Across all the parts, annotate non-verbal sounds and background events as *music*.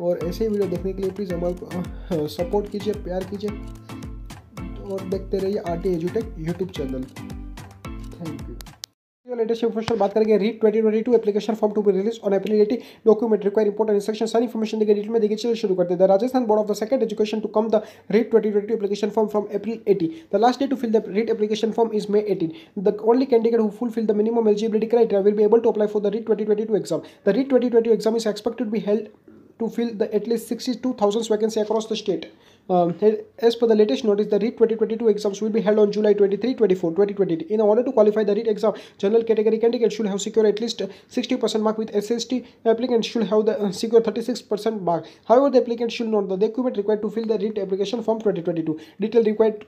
और ऐसे ही वीडियो देखने के लिए प्लीज़ हमारे सपोर्ट कीजिए, प्यार कीजिए और देखते रहिए R T एजुटेक YouTube channel thank you latest information बात करेंगे REET 2022 application form to be release on eligibility document require important instruction सारी इन्फॉर्मेशन देगी डिटेल में देखिए चलिए शुरू करते हैं। Rajasthan board of the second education to come the REET 2022 form from April April 80 the last day to fill the read application form is May 18 the only candidate who fulfill the minimum eligibility criteria will be able to apply for the read 2022 exam. The read 2022 exam is expected to be held to fill the at least 62,000 vacancy across the state. Um, as per the latest notice, the REIT 2022 exams will be held on July 23, 24, 2020. In order to qualify the REIT exam, general category candidates should have secured at least 60% mark with SST. Applicants should have the uh, secure 36% mark. However, the applicant should not the document required to fill the REIT application form 2022. Detail required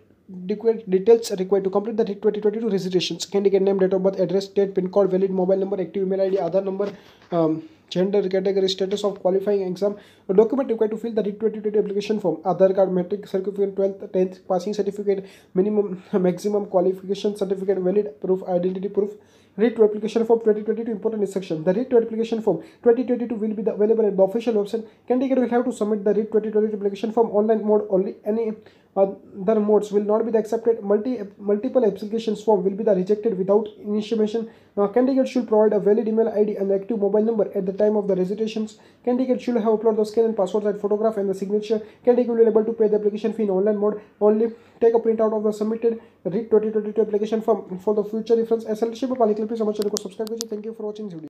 details required to complete the 2022 registrations candidate name date of birth address state pin code valid mobile number active email id other number um, gender category status of qualifying exam a document required to fill the 2022 application form Other card metric certificate 12th 10th passing certificate minimum *laughs* maximum qualification certificate valid proof identity proof REIT to application form 2022 important instruction. The REIT to application form 2022 will be available at the official website. Candidate will have to submit the REIT 2022 application form online mode only. Any other modes will not be accepted. Multi multiple applications form will be the rejected without initiation. Now, candidate should provide a valid email ID and active mobile number at the time of the registrations. Candidate should have uploaded the scan and password size photograph and the signature. Candidate will be able to pay the application fee in online mode only. Take a printout of the submitted REET twenty twenty two application for for the future reference SLC पर पाली क्लिप समझ channel subscribe कीजिए thank you for watching video